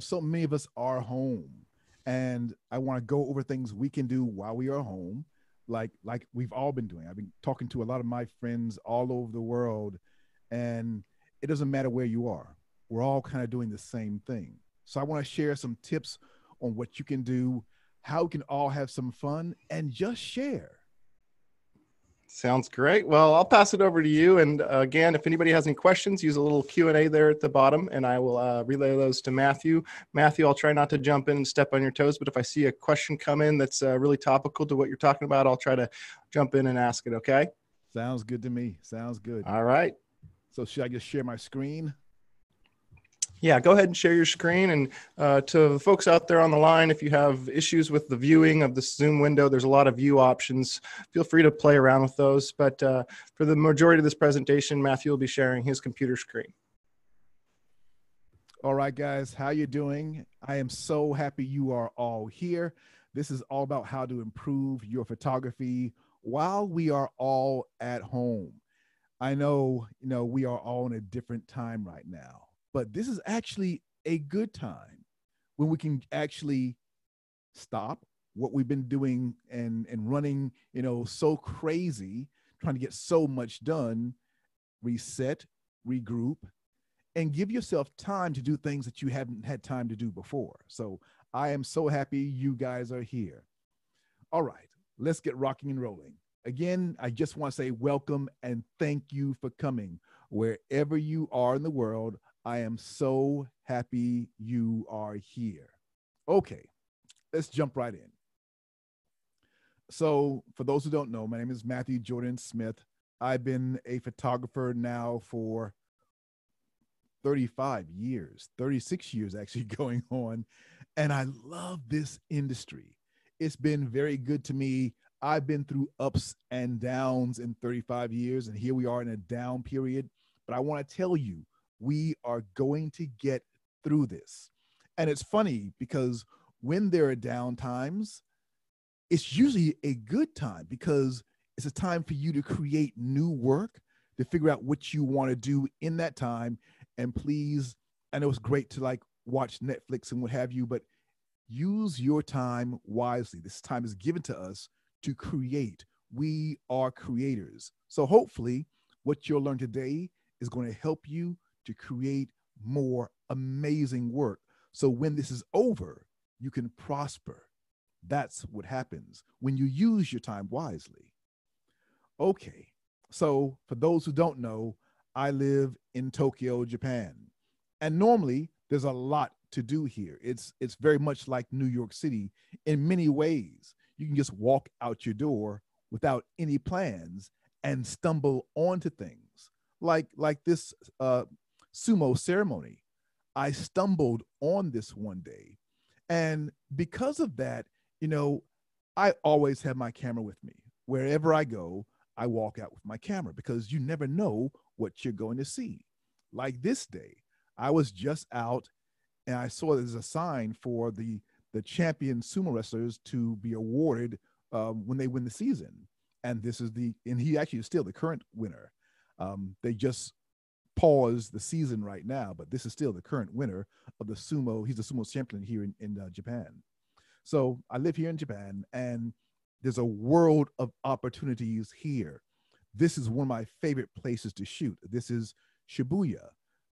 so many of us are home and I want to go over things we can do while we are home, like like we've all been doing. I've been talking to a lot of my friends all over the world, and it doesn't matter where you are. We're all kind of doing the same thing. So I want to share some tips on what you can do, how we can all have some fun, and just share. Sounds great. Well, I'll pass it over to you. And uh, again, if anybody has any questions, use a little Q and A there at the bottom, and I will uh, relay those to Matthew. Matthew, I'll try not to jump in and step on your toes, but if I see a question come in that's uh, really topical to what you're talking about, I'll try to jump in and ask it. Okay. Sounds good to me. Sounds good. All right. So should I just share my screen? Yeah, go ahead and share your screen. And uh, to the folks out there on the line, if you have issues with the viewing of the Zoom window, there's a lot of view options. Feel free to play around with those. But uh, for the majority of this presentation, Matthew will be sharing his computer screen. All right, guys, how you doing? I am so happy you are all here. This is all about how to improve your photography while we are all at home. I know, you know, we are all in a different time right now but this is actually a good time when we can actually stop what we've been doing and and running you know so crazy trying to get so much done reset regroup and give yourself time to do things that you haven't had time to do before. So i am so happy you guys are here. All right let's get rocking and rolling. Again i just want to say welcome and thank you for coming. Wherever you are in the world I am so happy you are here. Okay, let's jump right in. So, for those who don't know, my name is Matthew Jordan Smith. I've been a photographer now for 35 years, 36 years actually going on. And I love this industry. It's been very good to me. I've been through ups and downs in 35 years, and here we are in a down period. But I want to tell you, we are going to get through this. And it's funny because when there are down times, it's usually a good time because it's a time for you to create new work, to figure out what you want to do in that time. And please, I know it's great to like watch Netflix and what have you, but use your time wisely. This time is given to us to create. We are creators. So hopefully, what you'll learn today is going to help you to create more amazing work. So when this is over, you can prosper. That's what happens when you use your time wisely. Okay, so for those who don't know, I live in Tokyo, Japan. And normally there's a lot to do here. It's it's very much like New York City in many ways. You can just walk out your door without any plans and stumble onto things like like this uh, sumo ceremony. I stumbled on this one day. And because of that, you know, I always have my camera with me. Wherever I go, I walk out with my camera because you never know what you're going to see. Like this day, I was just out and I saw there's a sign for the the champion sumo wrestlers to be awarded um, when they win the season. And this is the and he actually is still the current winner. Um, they just pause the season right now, but this is still the current winner of the sumo. He's the sumo champion here in, in uh, Japan. So I live here in Japan, and there's a world of opportunities here. This is one of my favorite places to shoot. This is Shibuya,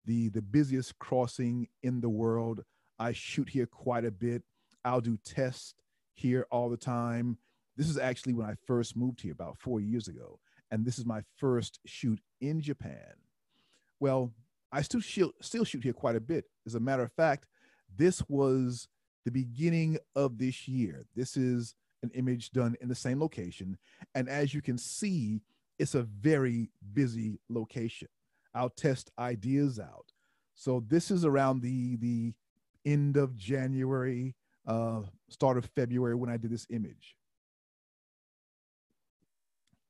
the, the busiest crossing in the world. I shoot here quite a bit. I'll do tests here all the time. This is actually when I first moved here about four years ago. And this is my first shoot in Japan. Well, I still shoot, still shoot here quite a bit. As a matter of fact, this was the beginning of this year. This is an image done in the same location. And as you can see, it's a very busy location. I'll test ideas out. So this is around the the end of January, uh, start of February when I did this image.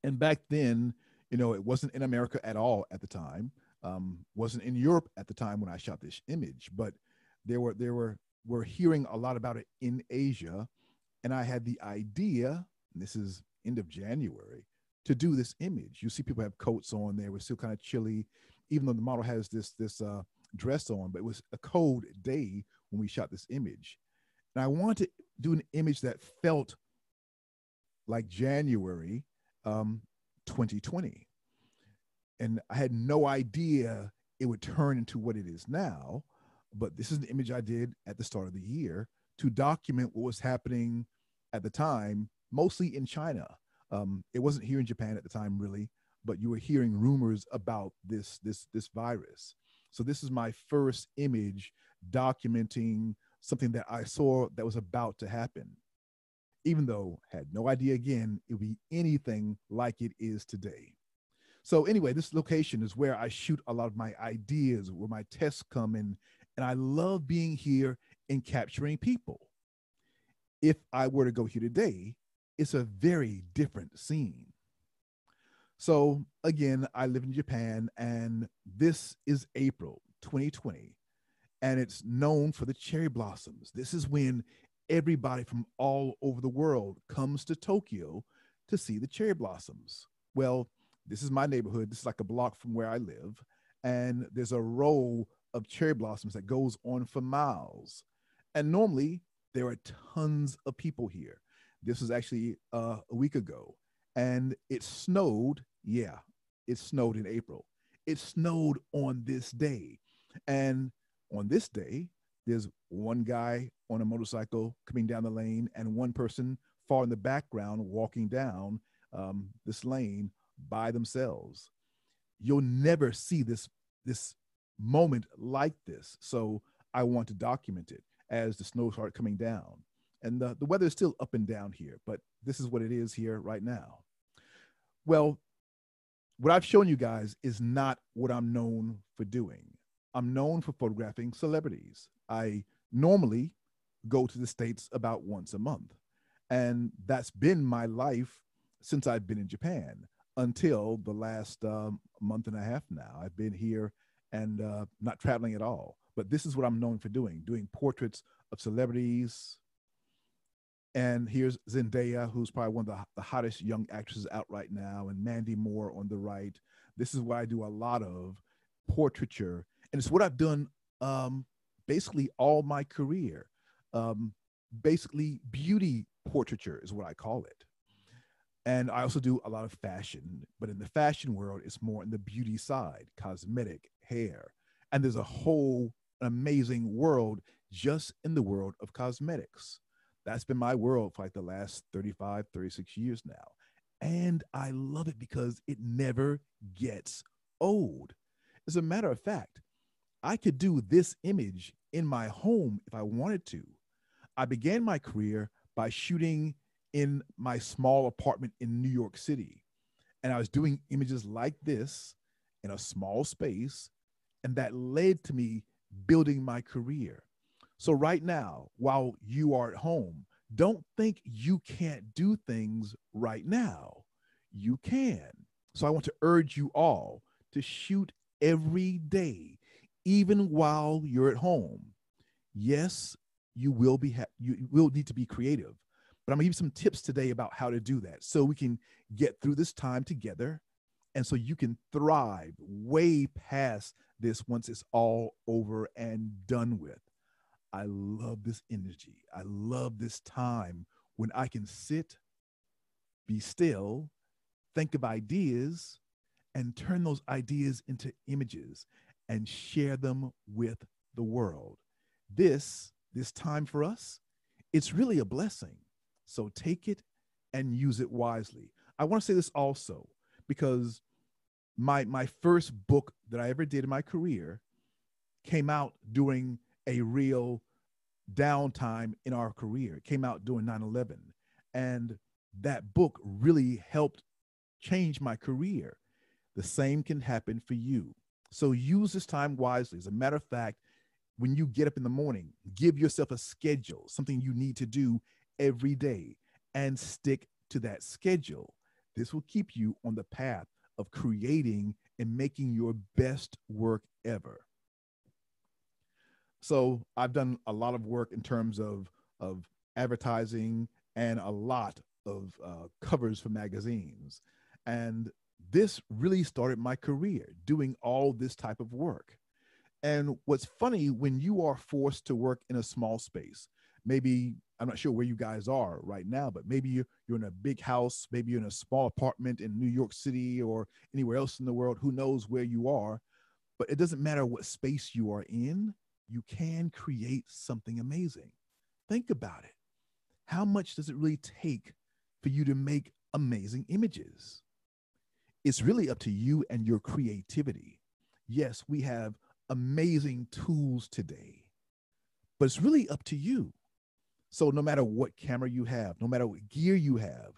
And back then, you know, it wasn't in America at all at the time um, wasn't in Europe at the time when I shot this image, but there were there were we're hearing a lot about it in Asia, and I had the idea. this is end of January to do this image. You see people have coats on there. We're still kind of chilly, even though the model has this this uh, dress on. But it was a cold day when we shot this image. And I wanted to do an image that felt like January um, 2020. And I had no idea it would turn into what it is now. But this is an image I did at the start of the year to document what was happening at the time, mostly in China. Um, it wasn't here in Japan at the time, really, but you were hearing rumors about this this this virus. So this is my first image documenting something that I saw that was about to happen. Even though I had no idea again it would be anything like it is today. So anyway, this location is where I shoot a lot of my ideas, where my tests come in, and I love being here and capturing people. If I were to go here today, it's a very different scene. So again, I live in Japan, and this is April 2020, and it's known for the cherry blossoms. This is when everybody from all over the world comes to Tokyo to see the cherry blossoms. Well, this is my neighborhood. This is like a block from where I live, and there's a row of cherry blossoms that goes on for miles. And normally there are tons of people here. This was actually uh, a week ago, and it snowed. Yeah, it snowed in April. It snowed on this day. And on this day, there's one guy on a motorcycle coming down the lane and one person far in the background walking down um, this lane by themselves. You'll never see this, this moment like this. So I want to document it as the snow start coming down. And the, the weather is still up and down here, but this is what it is here right now. Well, what I've shown you guys is not what I'm known for doing. I'm known for photographing celebrities. I normally go to the States about once a month. And that's been my life since I've been in Japan until the last um, month and a half now. I've been here and uh, not traveling at all. But this is what I'm known for doing doing portraits of celebrities. And here's Zendaya, who's probably one of the, the hottest young actresses out right now, and Mandy Moore on the right. This is what I do a lot of portraiture. And it's what I've done um, basically all my career. Um, basically, beauty portraiture is what I call it. And I also do a lot of fashion, but in the fashion world, it's more in the beauty side, cosmetic, hair. And there's a whole amazing world just in the world of cosmetics. That's been my world for like the last 35, 36 years now. And I love it because it never gets old. As a matter of fact, I could do this image in my home if I wanted to. I began my career by shooting in my small apartment in New York City. And I was doing images like this in a small space. And that led to me building my career. So, right now, while you are at home, don't think you can't do things right now. You can. So, I want to urge you all to shoot every day, even while you're at home. Yes, you will be ha- you will need to be creative, but I'm gonna give you some tips today about how to do that so we can get through this time together and so you can thrive way past this once it's all over and done with. I love this energy. I love this time when I can sit, be still, think of ideas, and turn those ideas into images and share them with the world. This, this time for us, it's really a blessing. So take it and use it wisely. I want to say this also because my my first book that I ever did in my career came out during a real downtime in our career. It came out during 9/11 and that book really helped change my career. The same can happen for you. So use this time wisely. As a matter of fact, when you get up in the morning, give yourself a schedule, something you need to do every day and stick to that schedule. This will keep you on the path of creating and making your best work ever. So I've done a lot of work in terms of, of advertising and a lot of uh, covers for magazines. And this really started my career doing all this type of work. And what's funny when you are forced to work in a small space, maybe I'm not sure where you guys are right now, but maybe you're, you're in a big house, maybe you're in a small apartment in New York City or anywhere else in the world, who knows where you are. But it doesn't matter what space you are in, you can create something amazing. Think about it. How much does it really take for you to make amazing images? It's really up to you and your creativity. Yes, we have amazing tools today, but it's really up to you. So, no matter what camera you have, no matter what gear you have,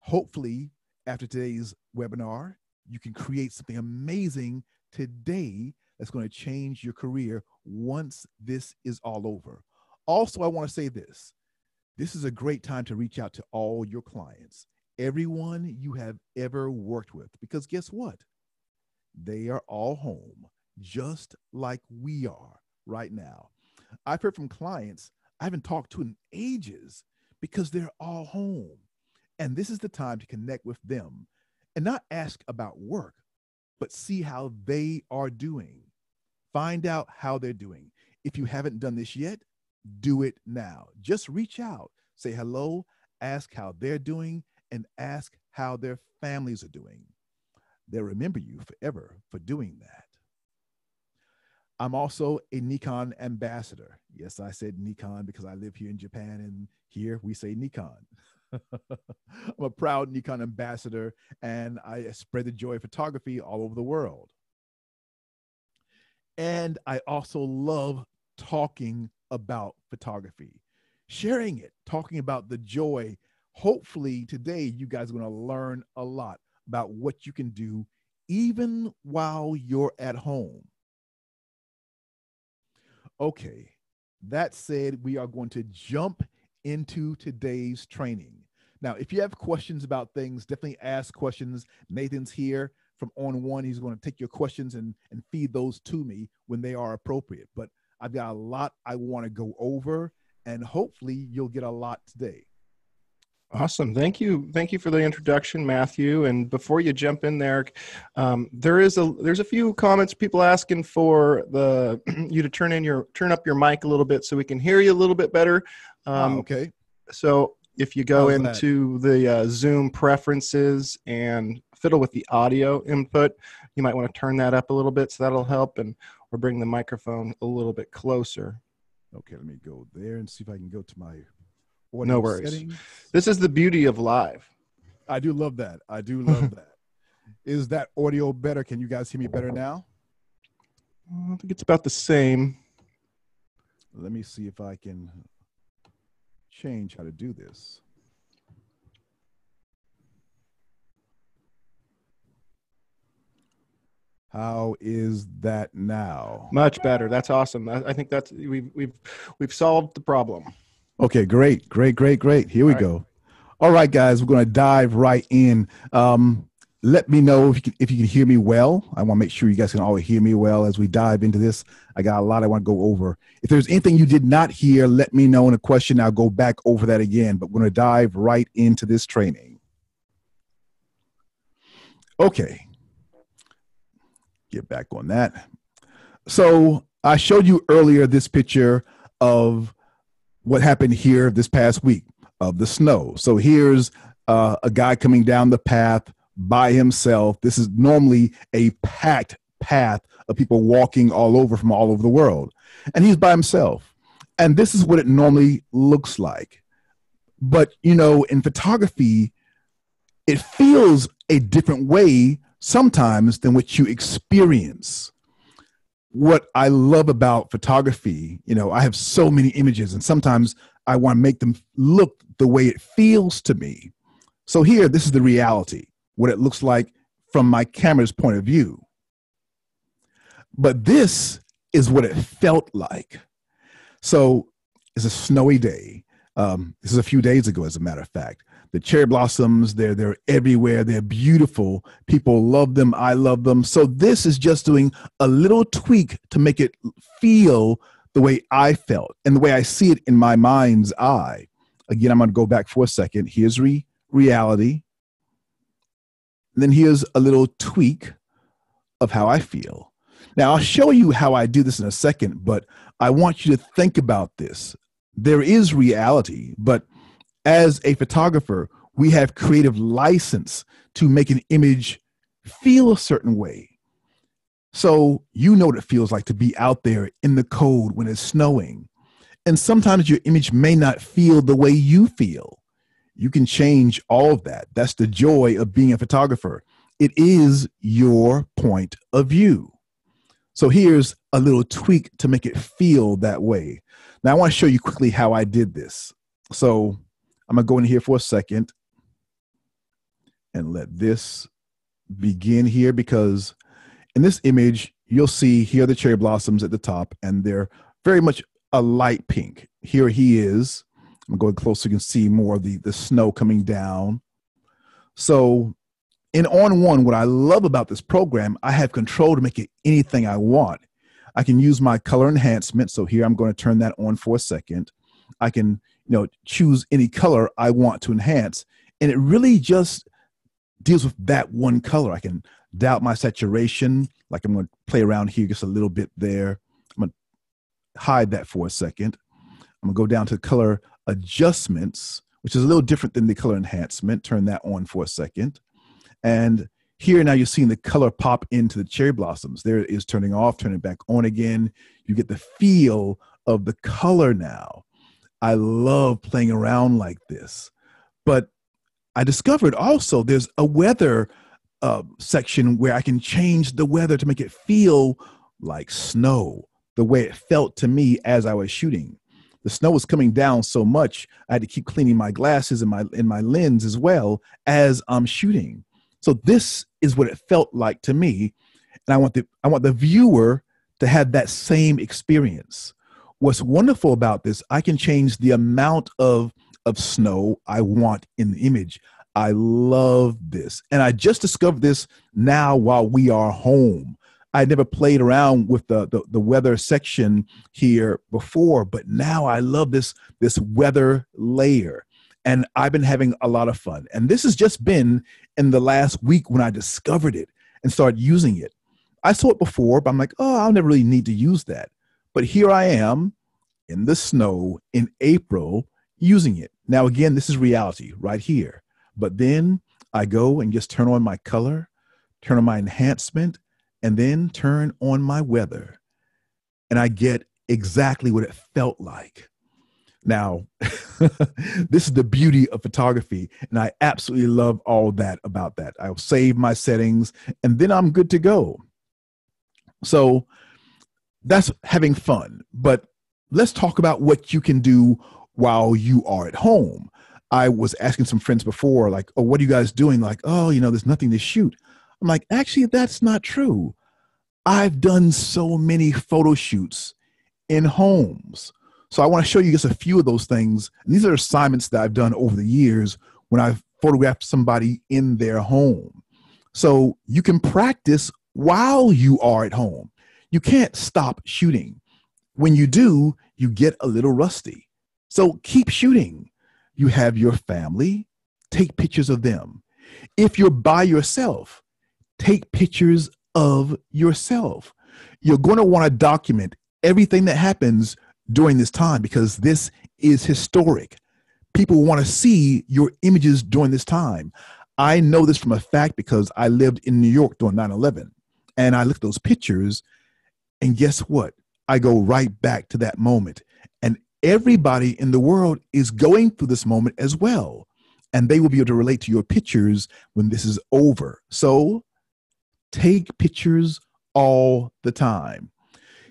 hopefully, after today's webinar, you can create something amazing today that's going to change your career once this is all over. Also, I want to say this this is a great time to reach out to all your clients, everyone you have ever worked with, because guess what? They are all home, just like we are right now. I've heard from clients I haven't talked to in ages because they're all home. And this is the time to connect with them and not ask about work, but see how they are doing. Find out how they're doing. If you haven't done this yet, do it now. Just reach out, say hello, ask how they're doing, and ask how their families are doing. They'll remember you forever for doing that. I'm also a Nikon ambassador. Yes, I said Nikon because I live here in Japan and here we say Nikon. I'm a proud Nikon ambassador and I spread the joy of photography all over the world. And I also love talking about photography, sharing it, talking about the joy. Hopefully, today you guys are going to learn a lot about what you can do even while you're at home. Okay, that said, we are going to jump into today's training. Now, if you have questions about things, definitely ask questions. Nathan's here from ON1. He's going to take your questions and, and feed those to me when they are appropriate. But I've got a lot I want to go over, and hopefully, you'll get a lot today. Awesome. Thank you. Thank you for the introduction, Matthew. And before you jump in there, um, there is a there's a few comments people asking for the you to turn in your turn up your mic a little bit so we can hear you a little bit better. Um, oh, okay. So if you go How's into that? the uh, Zoom preferences and fiddle with the audio input, you might want to turn that up a little bit so that'll help and or bring the microphone a little bit closer. Okay, let me go there and see if I can go to my no worries. Settings. This is the beauty of live. I do love that. I do love that. Is that audio better? Can you guys hear me better now? I think it's about the same. Let me see if I can change how to do this. How is that now? Much better. That's awesome. I, I think that's we've we've we've solved the problem. Okay, great, great, great, great. Here we All go. Right. All right, guys, we're going to dive right in. Um, let me know if you, can, if you can hear me well. I want to make sure you guys can all hear me well as we dive into this. I got a lot I want to go over. If there's anything you did not hear, let me know in a question. I'll go back over that again, but we're going to dive right into this training. Okay. Get back on that. So I showed you earlier this picture of what happened here this past week of the snow. So here's uh, a guy coming down the path by himself. This is normally a packed path of people walking all over from all over the world. And he's by himself. And this is what it normally looks like. But, you know, in photography, it feels a different way sometimes than what you experience what I love about photography, you know, I have so many images and sometimes I want to make them look the way it feels to me. So here, this is the reality, what it looks like from my camera's point of view. But this is what it felt like. So it's a snowy day. Um, this is a few days ago, as a matter of fact the cherry blossoms they're they're everywhere they're beautiful people love them i love them. So this is just doing a little tweak to make it feel the way i felt and the way i see it in my mind's eye. Again i'm going to go back for a second. Here's re- reality. Then here's a little tweak of how i feel. Now, I'll show you how I do this in a second, but I want you to think about this. There is reality, but as a photographer, we have creative license to make an image feel a certain way. So you know what it feels like to be out there in the cold when it's snowing. And sometimes your image may not feel the way you feel. You can change all of that. That's the joy of being a photographer. It is your point of view. So here's a little tweak to make it feel that way. Now I want to show you quickly how I did this. So I'm gonna go in here for a second and let this begin here because in this image, you'll see here the cherry blossoms at the top and they're very much a light pink. Here he is. I'm going close so you can see more of the, the snow coming down. So in ON1, what I love about this program, I have control to make it anything I want. I can use my color enhancement. So here I'm going to turn that on for a second. I can, you know, choose any color I want to enhance. And it really just deals with that one color. I can doubt my saturation. Like I'm going to play around here just a little bit there. I'm going to hide that for a second. I'm going to go down to color adjustments, which is a little different than the color enhancement. Turn that on for a second. And here now you're seeing the color pop into the cherry blossoms. There it is turning off, turning back on again. You get the feel of the color now. I love playing around like this. But I discovered also there's a weather uh, section where I can change the weather to make it feel like snow, the way it felt to me as I was shooting. The snow was coming down so much, I had to keep cleaning my glasses and my in my lens as well as I'm shooting. So this is what it felt like to me, and I want the I want the viewer to have that same experience. What's wonderful about this, I can change the amount of of snow I want in the image. I love this. And I just discovered this now while we are home. I never played around with the, the, the, weather section here before, but now I love this, this weather layer. And I've been having a lot of fun. And this has just been in the last week when I discovered it and started using it. I saw it before, but I'm like, oh, I'll never really need to use that. But here I am in the snow in April using it. Now, again, this is reality right here. But then I go and just turn on my color, turn on my enhancement, and then turn on my weather. And I get exactly what it felt like. Now, this is the beauty of photography, and I absolutely love all that about that. I'll save my settings, and then I'm good to go. So that's having fun. But let's talk about what you can do while you are at home. I was asking some friends before, like, oh, what are you guys doing? Like, oh, you know, there's nothing to shoot. I'm like, actually, that's not true. I've done so many photo shoots in homes. So I want to show you just a few of those things. And these are assignments that I've done over the years when I've photographed somebody in their home. So you can practice while you are at home. You can't stop shooting. When you do, you get a little rusty. So keep shooting. You have your family, take pictures of them. If you're by yourself, take pictures of yourself. You're going to want to document everything that happens during this time because this is historic. People want to see your images during this time. I know this from a fact because I lived in New York during 9 11 and I looked at those pictures, and guess what? I go right back to that moment And everybody in the world is going through this moment as well. And they will be able to relate to your pictures when this is over. So take pictures all the time.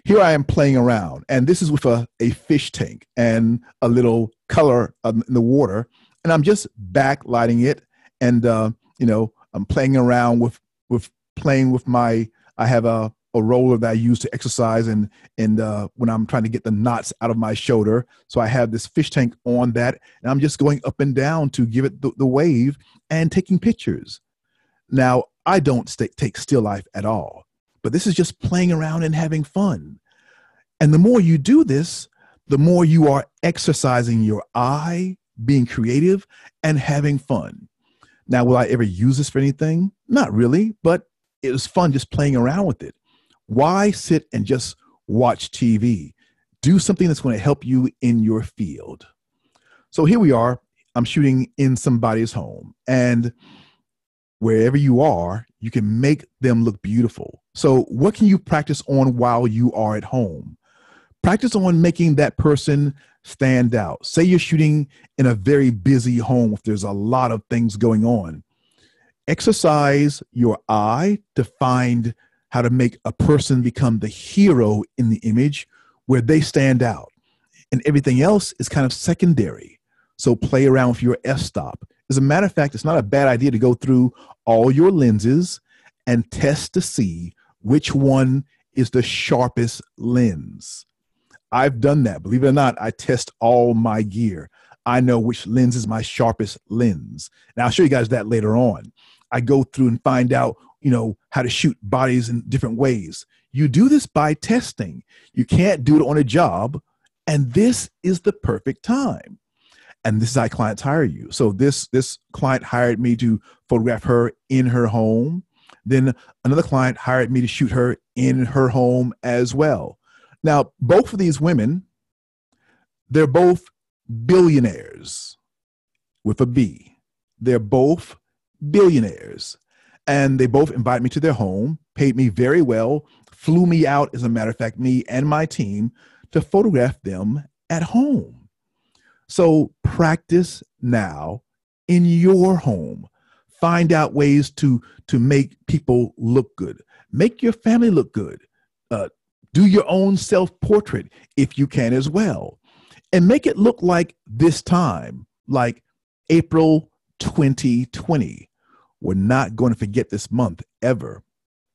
Here I am playing around, and this is with a, a fish tank and a little color in the water. And I'm just backlighting it. And, uh, you know, I'm playing around with, with playing with my, I have a, a roller that I use to exercise and and uh, when I'm trying to get the knots out of my shoulder. So I have this fish tank on that, and I'm just going up and down to give it the, the wave and taking pictures. Now I don't stay, take still life at all, but this is just playing around and having fun. And the more you do this, the more you are exercising your eye, being creative, and having fun. Now, will I ever use this for anything? Not really, but it was fun just playing around with it Why sit and just watch TV? Do something that's going to help you in your field. So here we are. I'm shooting in somebody's home, and wherever you are, you can make them look beautiful. So, what can you practice on while you are at home? Practice on making that person stand out. Say you're shooting in a very busy home if there's a lot of things going on. Exercise your eye to find how to make a person become the hero in the image where they stand out. And everything else is kind of secondary. So play around with your f stop. As a matter of fact, it's not a bad idea to go through all your lenses and test to see which one is the sharpest lens. I've done that. Believe it or not, I test all my gear. I know which lens is my sharpest lens. Now I'll show you guys that later on. I go through and find out, you know, how to shoot bodies in different ways. You do this by testing. You can't do it on a job, and this is the perfect time. And this is how clients hire you. So this this client hired me to photograph her in her home. Then another client hired me to shoot her in her home as well. Now, both of these women, they're both billionaires with a B. They're both billionaires. And they both invited me to their home, paid me very well, flew me out, as a matter of fact, me and my team, to photograph them at home. So practice now in your home. Find out ways to, to make people look good. Make your family look good. Uh, do your own self portrait if you can as well. And make it look like this time, like April 2020. We're not going to forget this month ever.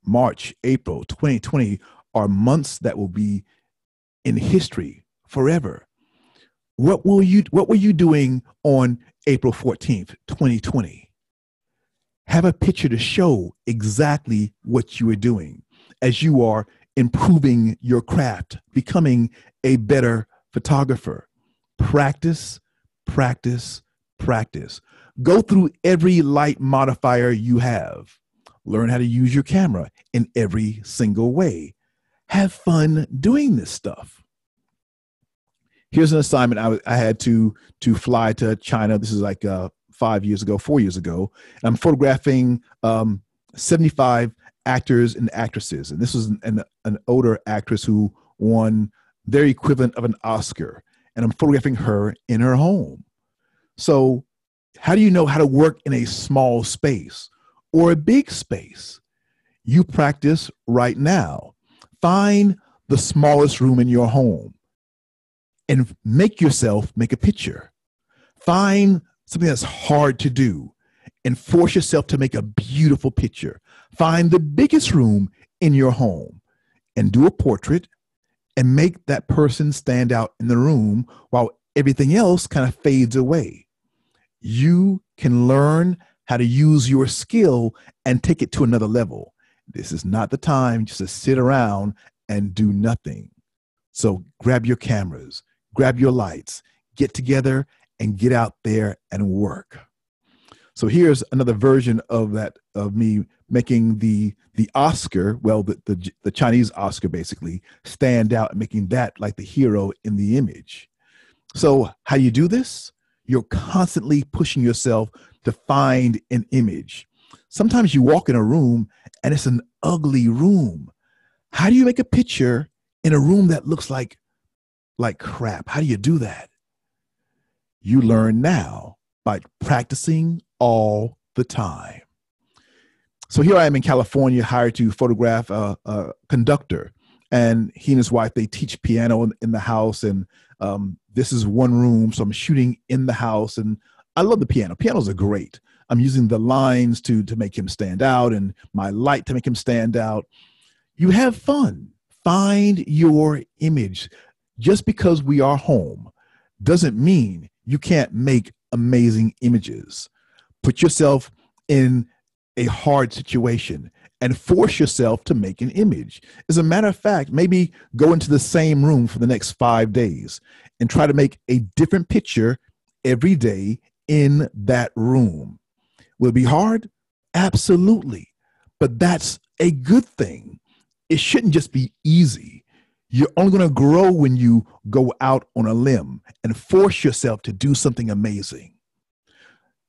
March, April 2020 are months that will be in history forever. What will you what were you doing on April 14th, 2020? Have a picture to show exactly what you were doing as you are improving your craft, becoming a better photographer. Practice, practice, practice. Go through every light modifier you have. Learn how to use your camera in every single way. Have fun doing this stuff. Here's an assignment I, I had to to fly to China. This is like uh, five years ago, four years ago. I'm photographing um, 75 actors and actresses. And this was an, an older actress who won their equivalent of an Oscar. And I'm photographing her in her home. So, how do you know how to work in a small space or a big space? You practice right now. Find the smallest room in your home and make yourself make a picture. Find something that's hard to do and force yourself to make a beautiful picture. Find the biggest room in your home and do a portrait and make that person stand out in the room while everything else kind of fades away. You can learn how to use your skill and take it to another level. This is not the time just to sit around and do nothing. So grab your cameras, grab your lights, get together and get out there and work. So here's another version of that of me making the the Oscar, well, the, the the Chinese Oscar basically stand out and making that like the hero in the image. So how do you do this? You're constantly pushing yourself to find an image. Sometimes you walk in a room and it's an ugly room. How do you make a picture in a room that looks like like crap? How do you do that? You learn now by practicing all the time. So here I am in California, hired to photograph a, a conductor, and he and his wife they teach piano in, in the house, and um, this is one room, so I'm shooting in the house, and I love the piano. Pianos are great. I'm using the lines to to make him stand out, and my light to make him stand out. You have fun. Find your image. Just because we are home doesn't mean you can't make amazing images. Put yourself in a hard situation and force yourself to make an image. As a matter of fact, maybe go into the same room for the next five days and try to make a different picture every day in that room. Will it be hard? Absolutely. But that's a good thing. it shouldn't just be easy. You're only going to grow when you go out on a limb and force yourself to do something amazing.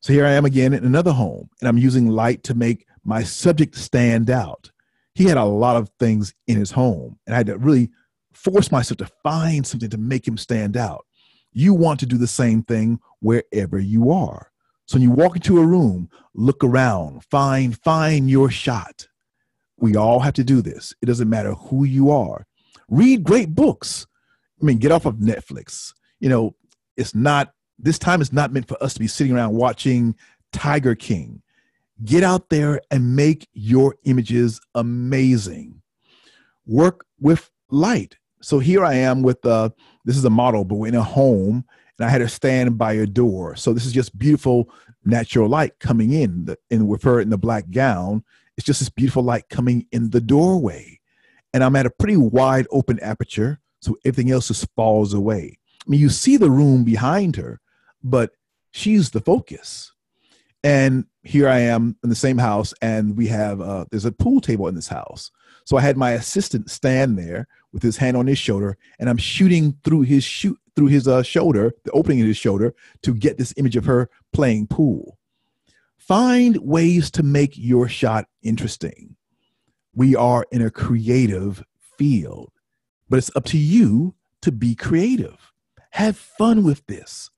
So here I am again in another home, and I'm using light to make my subject stand out. He had a lot of things in his home, and I had to really force myself to find something to make him stand out. You want to do the same thing wherever you are. So when you walk into a room, look around, find find your shot. We all have to do this. It doesn't matter who you are. Read great books. I mean, get off of Netflix. You know, it's not this time is not meant for us to be sitting around watching Tiger King. Get out there and make your images amazing. Work with light. So here I am with uh this is a model, but we're in a home and I had her stand by a door. So this is just beautiful natural light coming in, and with her in the black gown, it's just this beautiful light coming in the doorway. And I'm at a pretty wide open aperture, so everything else just falls away. I mean, you see the room behind her, but she's the focus. And here I am in the same house, and we have uh, there's a pool table in this house. So I had my assistant stand there with his hand on his shoulder, and I'm shooting through his shoot through his uh, shoulder, the opening in his shoulder, to get this image of her playing pool. Find ways to make your shot interesting. We are in a creative field, but it's up to you to be creative. Have fun with this.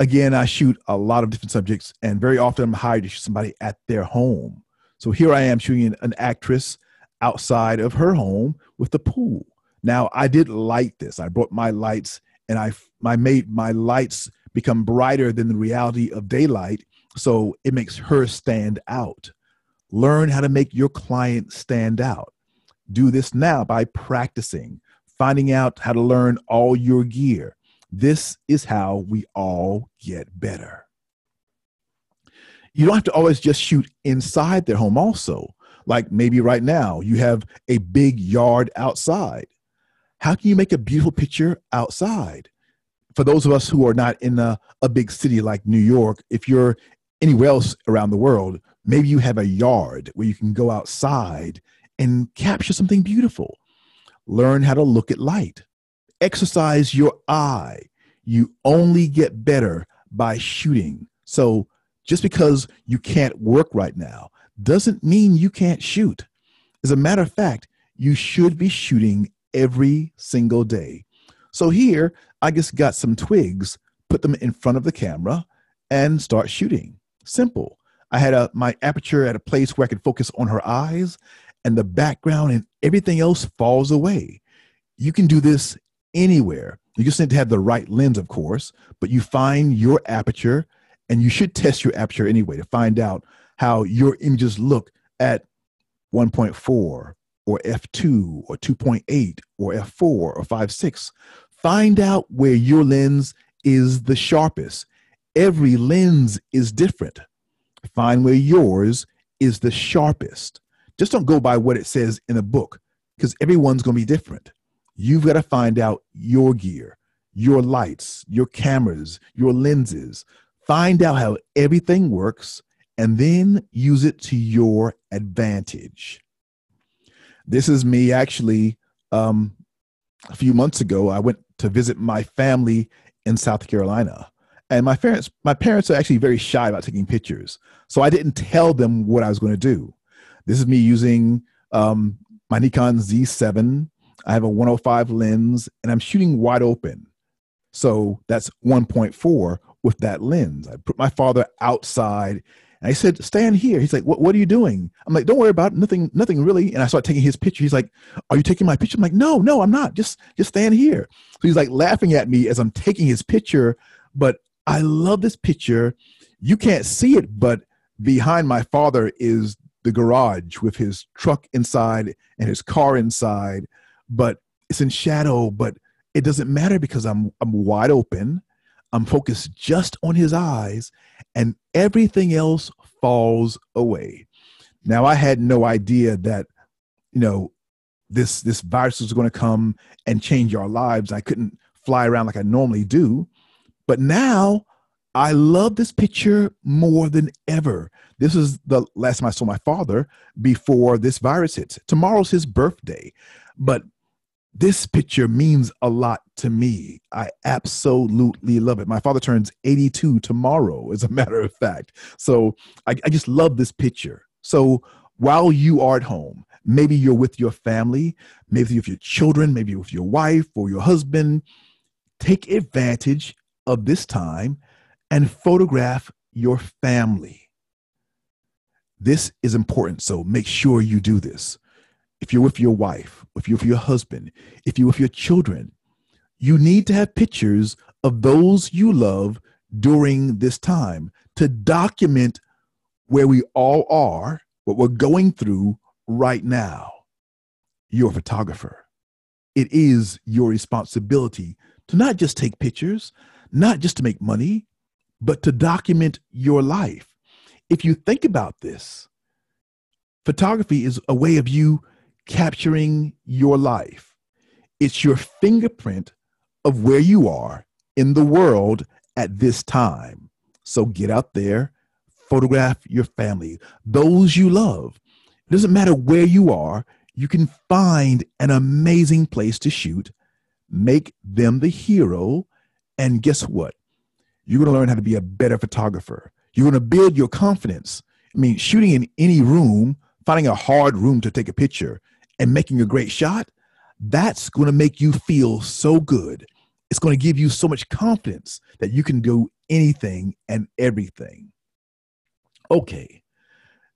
Again, I shoot a lot of different subjects, and very often I'm hired to shoot somebody at their home. So here I am shooting an actress outside of her home with the pool. Now I did light this. I brought my lights and I I made my lights become brighter than the reality of daylight so it makes her stand out. Learn how to make your client stand out. Do this now by practicing, finding out how to learn all your gear. This is how we all get better. You don't have to always just shoot inside their home, also. Like maybe right now, you have a big yard outside. How can you make a beautiful picture outside? For those of us who are not in a, a big city like New York, if you're anywhere else around the world, maybe you have a yard where you can go outside and capture something beautiful. Learn how to look at light. Exercise your eye. You only get better by shooting. So just because you can't work right now doesn't mean you can't shoot. As a matter of fact, you should be shooting every single day. So here, I just got some twigs, put them in front of the camera, and start shooting. Simple. I had a, my aperture at a place where I could focus on her eyes, and the background and everything else falls away. You can do this anywhere. You just need to have the right lens, of course, but you find your aperture, and you should test your aperture anyway to find out how your images look at 1.4 or f2 or 2.8 or f4 or 5.6. Find out where your lens is the sharpest. Every lens is different. Find where yours is the sharpest. Just don't go by what it says in a book because everyone's going to be different. You've got to find out your gear, your lights, your cameras, your lenses. Find out how everything works and then use it to your advantage. This is me actually. Um, a few months ago, I went to visit my family in South Carolina, and my parents my parents are actually very shy about taking pictures, so I didn't tell them what I was going to do. This is me using um, my Nikon Z7. I have a 105 lens, and I'm shooting wide open. So that's 1.4 with that lens. I put my father outside and I said, stand here. He's like, what, what are you doing? I'm like, don't worry about it. Nothing, nothing really. And I start taking his picture. He's like, are you taking my picture? I'm like, no, no, I'm not. Just, just stand here. So he's like laughing at me as I'm taking his picture. But I love this picture. You can't see it, but behind my father is the garage with his truck inside and his car inside. But it's in shadow, but it doesn't matter because I'm, I'm wide open. I'm focused just on his eyes and everything else falls away. Now, I had no idea that, you know, this this virus was going to come and change our lives. I couldn't fly around like I normally do, but now I love this picture more than ever. This is the last time I saw my father before this virus hits. Tomorrow's his birthday, but this picture means a lot to me. I absolutely love it. My father turns 82 tomorrow, as a matter of fact. So I, I just love this picture. So while you are at home, maybe you're with your family, maybe with your children, maybe with your wife or your husband, take advantage of this time and photograph your family. This is important, so make sure you do this if you're with your wife, if you're with your husband, if you're with your children, you need to have pictures of those you love during this time to document where we all are, what we're going through right now. You're a photographer. It is your responsibility to not just take pictures, not just to make money, but to document your life. If you think about this, photography is a way of you capturing your life. It's your fingerprint of where you are in the world at this time. So get out there, photograph your family, those you love. It doesn't matter where you are, you can find an amazing place to shoot, make them the hero, and guess what? You're going to learn how to be a better photographer. You're going to build your confidence. I mean, shooting in any room, finding a hard room to take a picture, and making a great shot, that's going to make you feel so good. It's going to give you so much confidence that you can do anything and everything. Okay,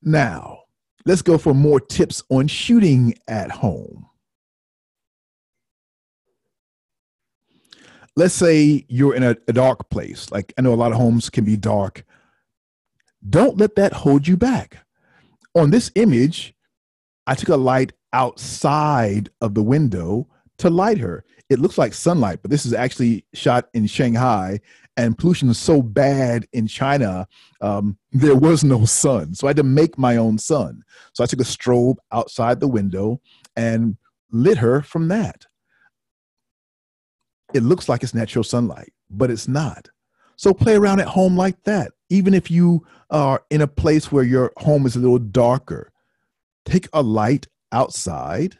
now let's go for more tips on shooting at home. Let's say you're in a, a dark place. Like I know a lot of homes can be dark. Don't let that hold you back. On this image, I took a light outside of the window to light her. It looks like sunlight, but this is actually shot in Shanghai, and pollution is so bad in China, um, there was no sun. So I had to make my own sun. So I took a strobe outside the window and lit her from that. It looks like it's natural sunlight, but it's not. So play around at home like that. Even if you are in a place where your home is a little darker, take a light outside,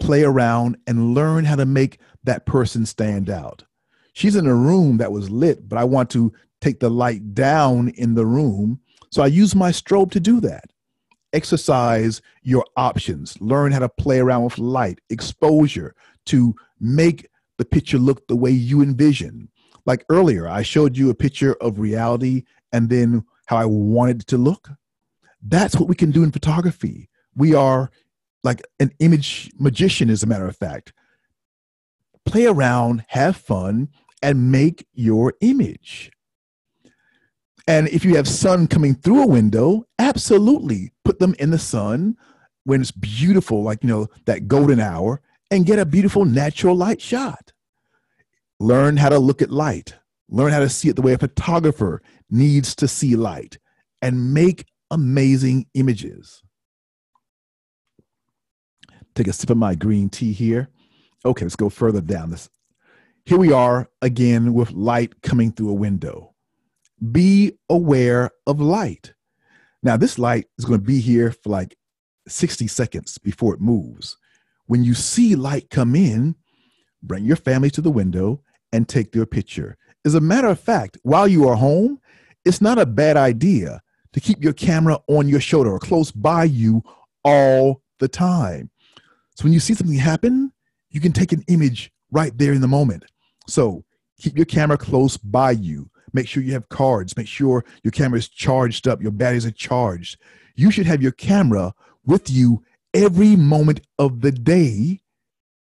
play around, and learn how to make that person stand out. She's in a room that was lit, but I want to take the light down in the room. So I use my strobe to do that. Exercise your options, learn how to play around with light, exposure to make the picture look the way you envision. Like earlier, I showed you a picture of reality and then how I wanted it to look. That's what we can do in photography we are like an image magician, as a matter of fact. Play around, have fun, and make your image. And if you have sun coming through a window, absolutely put them in the sun when it's beautiful, like, you know, that golden hour, and get a beautiful natural light shot. Learn how to look at light, learn how to see it the way a photographer needs to see light, and make amazing images take a sip of my green tea here. Okay, let's go further down this. Here we are again with light coming through a window. Be aware of light. Now, this light is going to be here for like 60 seconds before it moves. When you see light come in, bring your family to the window and take their picture. As a matter of fact, while you are home, it's not a bad idea to keep your camera on your shoulder or close by you all the time. So when you see something happen, you can take an image right there in the moment. So keep your camera close by you. Make sure you have cards. Make sure your camera is charged up, your batteries are charged. You should have your camera with you every moment of the day,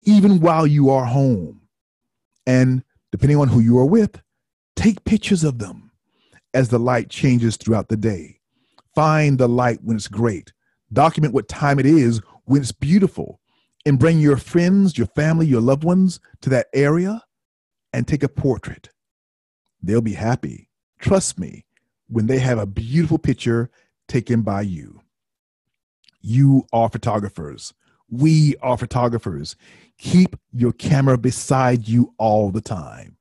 even while you are home. And depending on who you are with, take pictures of them as the light changes throughout the day. Find the light when it's great. Document what time it is when it's beautiful and bring your friends, your family, your loved ones to that area and take a portrait. They'll be happy. Trust me, when they have a beautiful picture taken by you. You are photographers. We are photographers. Keep your camera beside you all the time.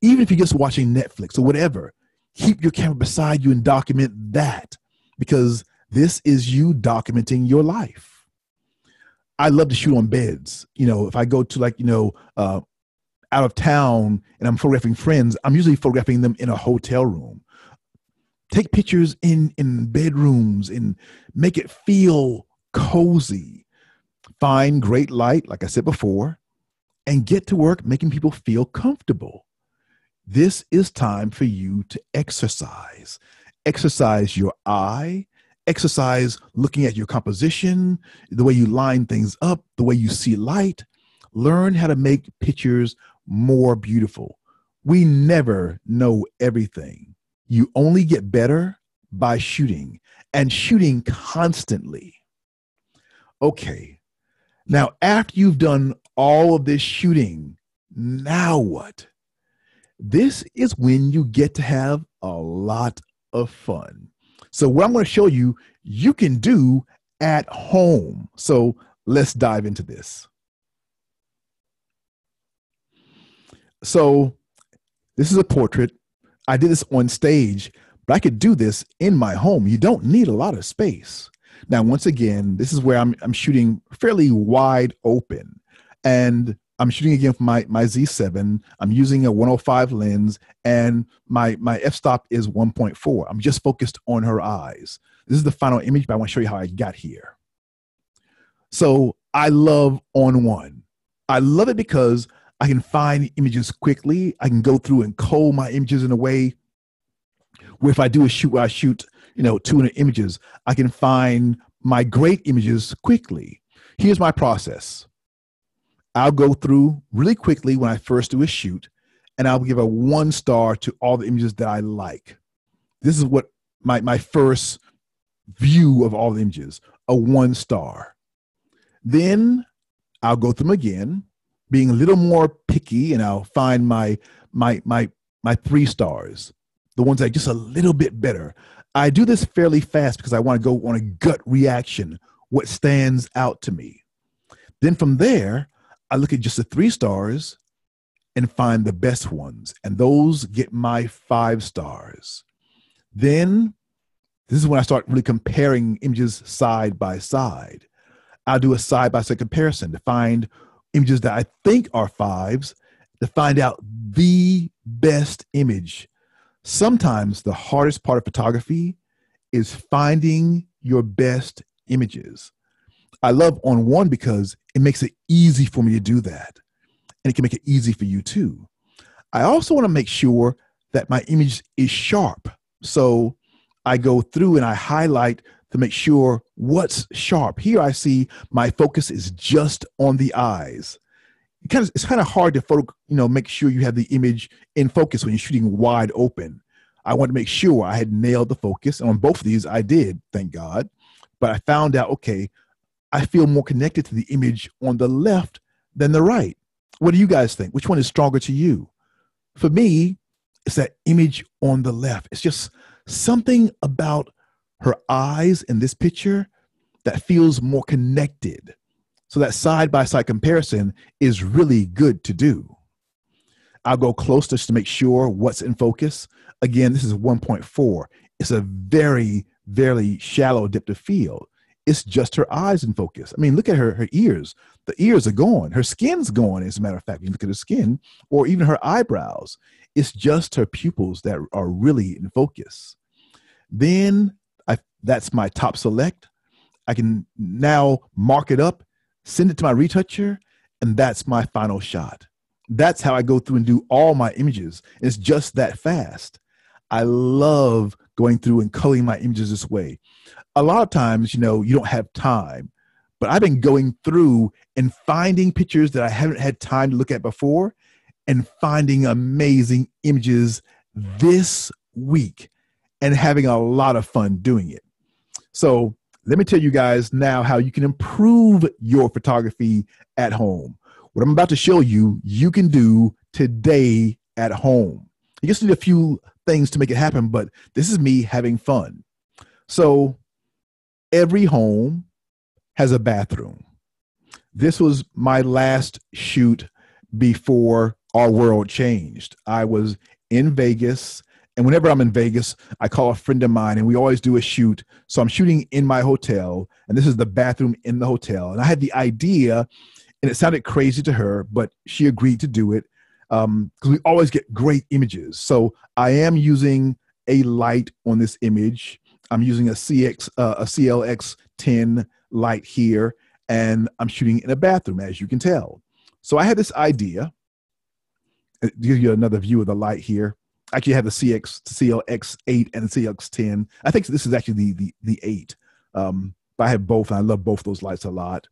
Even if you're just watching Netflix or whatever, keep your camera beside you and document that because this is you documenting your life. I love to shoot on beds. You know, if I go to like, you know, uh, out of town and I'm photographing friends, I'm usually photographing them in a hotel room. Take pictures in in bedrooms and make it feel cozy. Find great light, like I said before, and get to work making people feel comfortable. This is time for you to exercise. Exercise your eye, exercise looking at your composition, the way you line things up, the way you see light. Learn how to make pictures more beautiful. We never know everything. You only get better by shooting and shooting constantly. Okay, now after you've done all of this shooting, now what? This is when you get to have a lot of fun. So, what I'm going to show you, you can do at home. So, let's dive into this. So, this is a portrait. I did this on stage, but I could do this in my home. You don't need a lot of space. Now, once again, this is where I'm, I'm shooting fairly wide open. And I'm shooting again for my, my Z7. I'm using a 105 lens, and my, my f-stop is 1.4. I'm just focused on her eyes. This is the final image, but I want to show you how I got here. So I love ON1. I love it because I can find images quickly. I can go through and cull my images in a way where if I do a shoot where I shoot, you know, 200 images, I can find my great images quickly. Here's my process. I'll go through really quickly when I first do a shoot, and I'll give a one star to all the images that I like. This is what my, my first view of all the images, a one star. Then I'll go through them again being a little more picky and I'll find my my my my three stars, the ones that are just a little bit better. I do this fairly fast because I want to go on a gut reaction, what stands out to me. Then from there, I look at just the three stars and find the best ones, and those get my five stars. Then this is when I start really comparing images side by side. I'll do a side by side comparison to find images that I think are fives to find out the best image. Sometimes the hardest part of photography is finding your best images. I love ON1 because it makes it easy for me to do that. And it can make it easy for you too. I also want to make sure that my image is sharp. So I go through and I highlight to make sure what's sharp. Here I see my focus is just on the eyes. It kind of, it's kind of hard to photo, you know, make sure you have the image in focus when you're shooting wide open. I want to make sure I had nailed the focus. And on both of these, I did, thank God. But I found out, okay, I feel more connected to the image on the left than the right. What do you guys think? Which one is stronger to you? For me, it's that image on the left. It's just something about her eyes in this picture that feels more connected. So that side by side comparison is really good to do. I'll go close just to make sure what's in focus. Again, this is 1.4. It's a very, very shallow depth of field. It's just her eyes in focus. I mean, look at her, her ears. The ears are gone. Her skin's gone, as a matter of fact. You look at her skin or even her eyebrows. It's just her pupils that are really in focus. Then that's my top select. I can now mark it up, send it to my retoucher, and that's my final shot. That's how I go through and do all my images. It's just that fast. I love going through and culling my images this way. A lot of times, you know, you don't have time, but I've been going through and finding pictures that I haven't had time to look at before and finding amazing images this week and having a lot of fun doing it. So let me tell you guys now how you can improve your photography at home. What I'm about to show you, you can do today at home. You just need a few things to make it happen, but this is me having fun. So every home has a bathroom. This was my last shoot before our world changed. I was in Vegas And whenever I'm in Vegas, I call a friend of mine and we always do a shoot. So I'm shooting in my hotel, and this is the bathroom in the hotel. And I had the idea, and it sounded crazy to her, but she agreed to do it because um, we always get great images. So I am using a light on this image. I'm using a CX, uh, a CLX 10 light here, and I'm shooting in a bathroom, as you can tell. So I had this idea. I'll uh, give you another view of the light here. I actually, I have the CX, CLX8 and the CX10. I think this is actually the the, the 8. Um, but I have both, and I love both those lights a lot.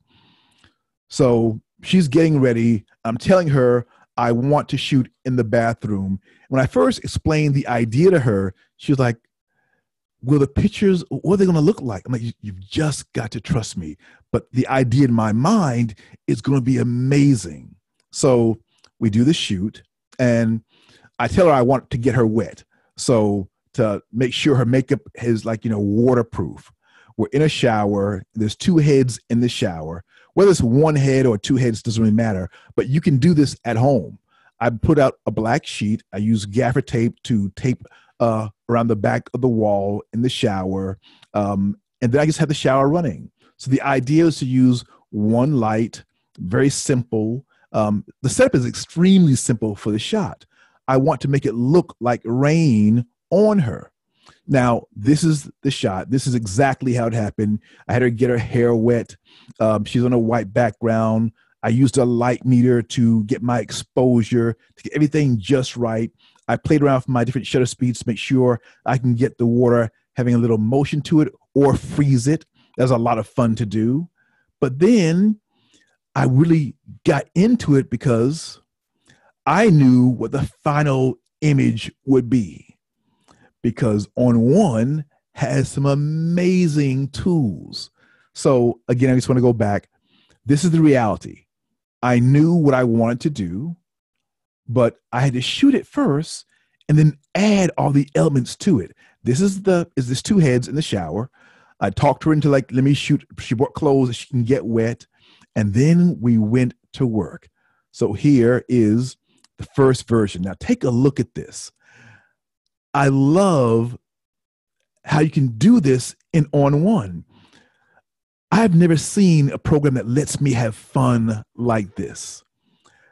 So she's getting ready. I'm telling her I want to shoot in the bathroom. When I first explained the idea to her, she was like, Will the pictures, what are they going to look like? I'm like, You've just got to trust me. But the idea in my mind is going to be amazing. So we do the shoot, and I tell her I want to get her wet. So to make sure her makeup is like, you know, waterproof. We're in a shower. There's two heads in the shower whether it's one head or two heads doesn't really matter but you can do this at home. I put out a black sheet. I use gaffer tape to tape uh, around the back of the wall in the shower um, and then i just have the shower running. So the idea is to use one light very simple um, the setup is extremely simple for the shot. I want to make it look like rain on her now, this is the shot. This is exactly how it happened. I had her get her hair wet. Um, she's on a white background. I used a light meter to get my exposure, to get everything just right. I played around with my different shutter speeds to make sure I can get the water having a little motion to it or freeze it. That's a lot of fun to do. But then I really got into it because I knew what the final image would be because ON1 has some amazing tools. So again, I just want to go back. This is the reality. I knew what I wanted to do, but I had to shoot it first and then add all the elements to it. This is the is this two heads in the shower. I talked her into like, let me shoot. She bought clothes that she can get wet. And then we went to work. So here is the first version. Now take a look at this. I love how you can do this in ON1. I've never seen a program that lets me have fun like this.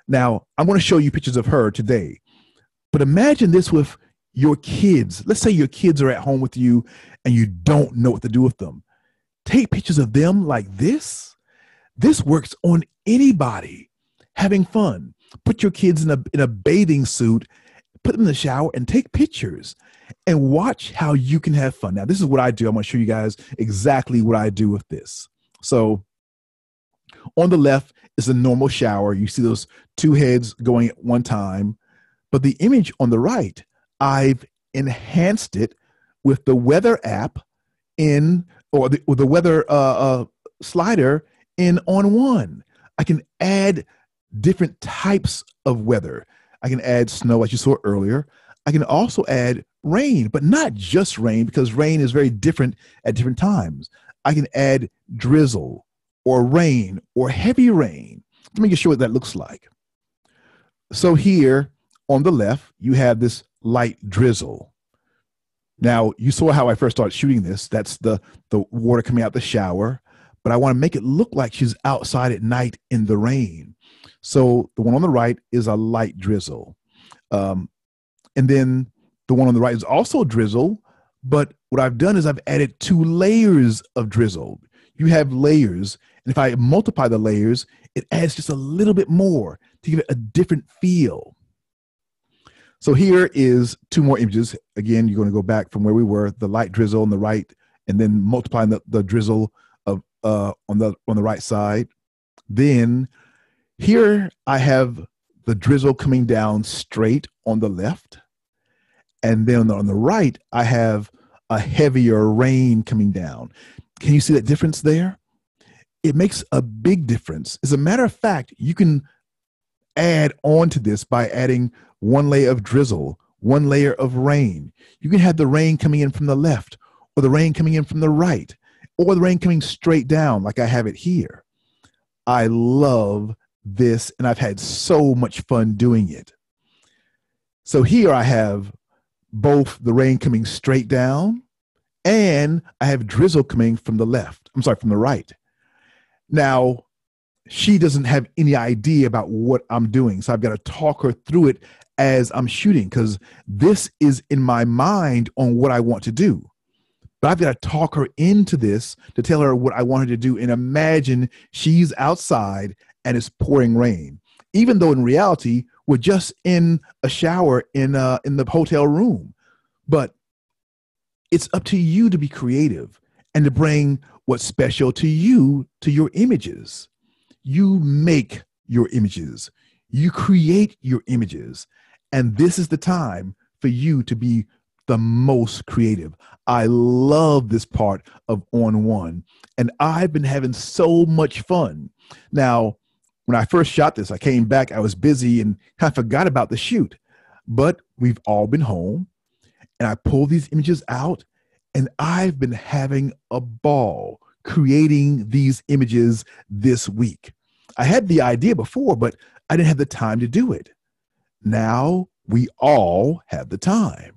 Now, I'm going to show you pictures of her today, but imagine this with your kids. Let's say your kids are at home with you and you don't know what to do with them. Take pictures of them like this. This works on anybody having fun. Put your kids in a, in a bathing suit put them in the shower and take pictures and watch how you can have fun. Now, this is what I do. I'm going to show you guys exactly what I do with this. So, on the left is a normal shower. You see those two heads going at one time. But the image on the right, I've enhanced it with the weather app in, or the, or the weather uh, uh, slider in ON1. I can add different types of weather. I can add snow, as you saw earlier. I can also add rain, but not just rain, because rain is very different at different times. I can add drizzle or rain or heavy rain. Let me just show what that looks like. So here on the left, you have this light drizzle. Now you saw how I first started shooting this. That's the the water coming out the shower, but I want to make it look like she's outside at night in the rain. So the one on the right is a light drizzle. Um, and then the one on the right is also drizzle, but what I've done is I've added two layers of drizzle. You have layers, and if I multiply the layers, it adds just a little bit more to give it a different feel. So here is two more images. Again, you're going to go back from where we were, the light drizzle on the right, and then multiplying the, the drizzle of uh, on the on the right side. Then here I have the drizzle coming down straight on the left. And then on the right, I have a heavier rain coming down. Can you see that difference there? It makes a big difference. As a matter of fact, you can add on to this by adding one layer of drizzle, one layer of rain. You can have the rain coming in from the left, or the rain coming in from the right, or the rain coming straight down, like I have it here. I love this and I've had so much fun doing it. So here I have both the rain coming straight down and I have drizzle coming from the left. I'm sorry, from the right. Now, she doesn't have any idea about what I'm doing. So I've got to talk her through it as I'm shooting because this is in my mind on what I want to do. But I've got to talk her into this to tell her what I want her to do. And imagine she's outside and it's pouring rain, even though in reality, we're just in a shower in, uh, in the hotel room. But it's up to you to be creative and to bring what's special to you to your images. You make your images, you create your images. And this is the time for you to be the most creative. I love this part of ON1, and I've been having so much fun. Now, when I first shot this, I came back, I was busy and of forgot about the shoot, but we've all been home, and I pulled these images out, and I've been having a ball creating these images this week. I had the idea before, but I didn't have the time to do it. Now we all have the time.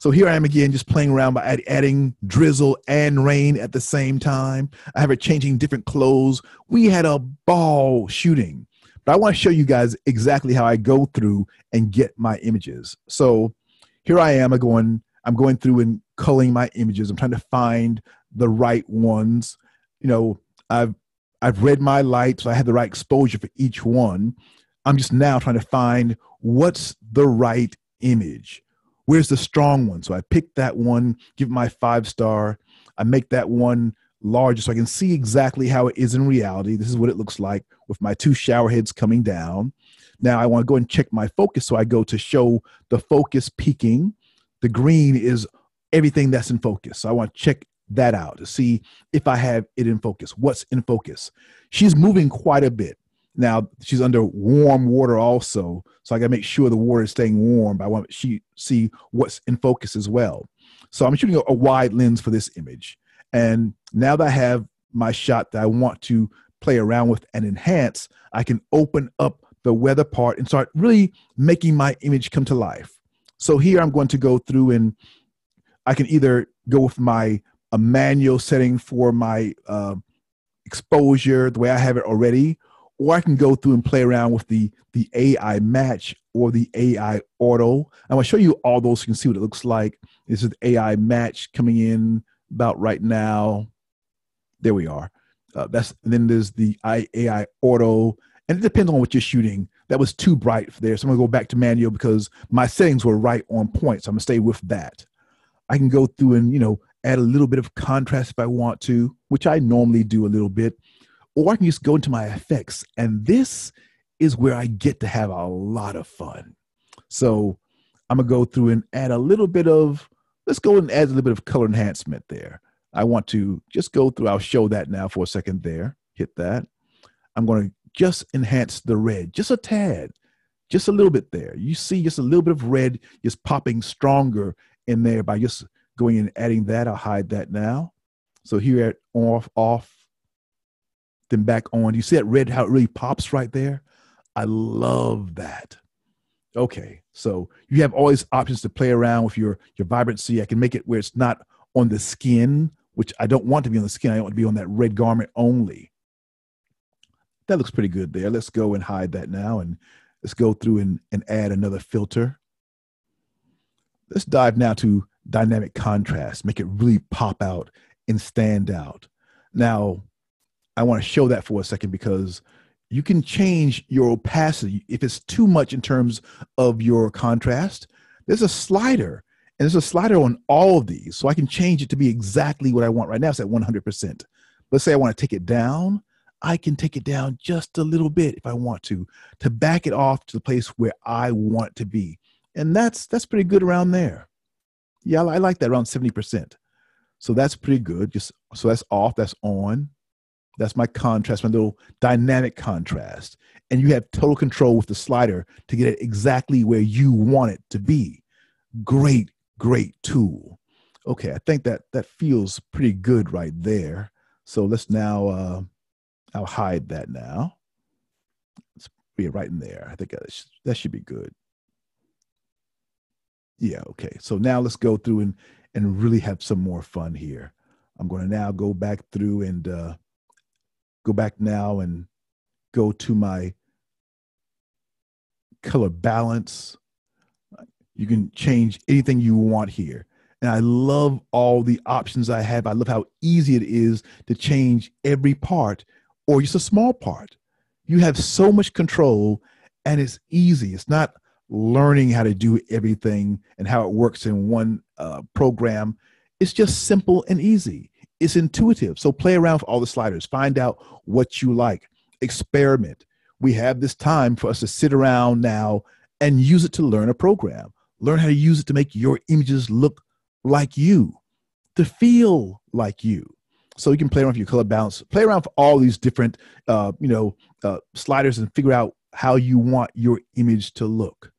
So here I am again, just playing around by adding drizzle and rain at the same time. I have her changing different clothes. We had a ball shooting. But I want to show you guys exactly how I go through and get my images. So here I am, I'm going, I'm going through and culling my images. I'm trying to find the right ones. You know, I've I've read my light, so I have the right exposure for each one. I'm just now trying to find what's the right image. Where's the strong one? So I pick that one, give my five star. I make that one larger so I can see exactly how it is in reality. This is what it looks like with my two shower heads coming down. Now I want to go and check my focus. So I go to show the focus peaking. The green is everything that's in focus. So I want to check that out to see if I have it in focus. What's in focus? She's moving quite a bit. Now she's under warm water also, so I got to make sure the water is staying warm. But I want to see what's in focus as well. So I'm shooting a, a wide lens for this image, and now that I have my shot that I want to play around with and enhance, I can open up the weather part and start really making my image come to life. So here I'm going to go through and I can either go with my a manual setting for my uh, exposure the way I have it already, or I can go through and play around with the the AI match or the AI auto. I'm gonna show you all those so you can see what it looks like. This is AI match coming in about right now. There we are. Uh, that's then there's the AI auto, and it depends on what you're shooting. That was too bright there, so I'm gonna go back to manual because my settings were right on point. So I'm gonna stay with that. I can go through and you know add a little bit of contrast if I want to, which I normally do a little bit, or I can just go into my effects. And this is where I get to have a lot of fun. So I'm gonna go through and add a little bit of, let's go and add a little bit of color enhancement there. I want to just go through, I'll show that now for a second there. Hit that. I'm gonna just enhance the red, just a tad, just a little bit there. You see just a little bit of red just popping stronger in there by just going and adding that. I'll hide that now. So here at off, off, then back on. You see that red, how it really pops right there? I love that. Okay, so you have all these options to play around with your, your vibrancy. I can make it where it's not on the skin, which I don't want to be on the skin. I want to be on that red garment only. That looks pretty good there. Let's go and hide that now and let's go through and, and add another filter. Let's dive now to dynamic contrast, make it really pop out and stand out. Now, I want to show that for a second because you can change your opacity if it's too much in terms of your contrast. There's a slider, and there's a slider on all of these, so I can change it to be exactly what I want right now. It's at 100%. Let's say I want to take it down. I can take it down just a little bit if I want to, to back it off to the place where I want to be. And that's that's pretty good around there. Yeah, I like that around 70%. So that's pretty good. Just so that's off, that's on. That's my contrast, my little dynamic contrast. And you have total control with the slider to get it exactly where you want it to be. Great, great tool. Okay, I think that that feels pretty good right there. So let's now, uh, I'll hide that now. Let's be right in there. I think that should, that should be good. Yeah, okay. So now let's go through and and really have some more fun here. I'm going to now go back through and uh, go back now and go to my color balance. You can change anything you want here. And I love all the options I have. I love how easy it is to change every part or just a small part. You have so much control and it's easy. It's not learning how to do everything and how it works in one uh, program. It's just simple and easy. It's intuitive. So play around with all the sliders, find out what you like, experiment. We have this time for us to sit around now and use it to learn a program. Learn how to use it to make your images look like you, to feel like you. So you can play around with your color balance, play around with all these different, uh, you know, uh, sliders and figure out how you want your image to look.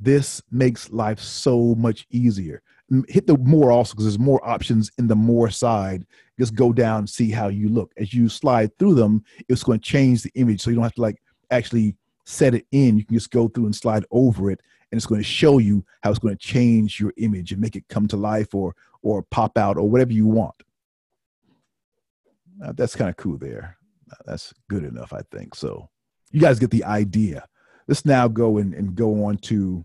This makes life so much easier. Hit the more also because there's more options in the more side. Just go down, and see how you look. As you slide through them, it's going to change the image. So you don't have to like actually set it in. You can just go through and slide over it, and it's going to show you how it's going to change your image and make it come to life or or pop out or whatever you want. Uh, that's kind of cool there. That's good enough, I think. So you guys get the idea. Let's now go and, and go on to.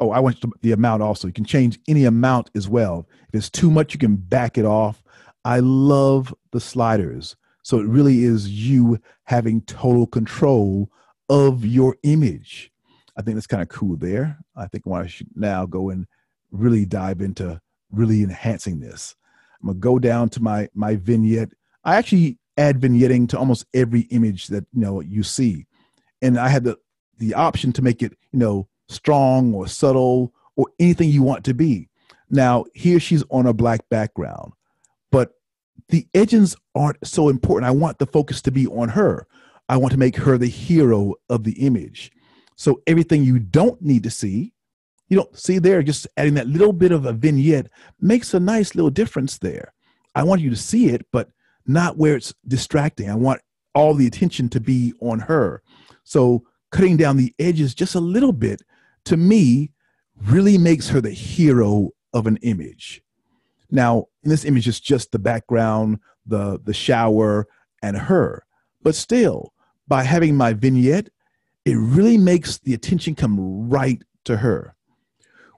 Oh, I want the amount also. You can change any amount as well. If it's too much, you can back it off. I love the sliders. So it really is you having total control of your image. I think that's kind of cool there. I think I should now go and really dive into really enhancing this. I'm gonna go down to my my vignette. I actually add vignetting to almost every image that you know you see, and I had the the option to make it you know strong or subtle or anything you want to be. Now here she's on a black background, but the edges aren't so important. I want the focus to be on her. I want to make her the hero of the image. So everything you don't need to see, you don't see there, just adding that little bit of a vignette makes a nice little difference there. I want you to see it, but not where it's distracting. I want all the attention to be on her. So cutting down the edges just a little bit to me really makes her the hero of an image. Now, in this image, it's just the background, the, the shower, and her. But still, by having my vignette, it really makes the attention come right to her.